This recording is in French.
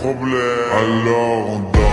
problèmes, alors on dort.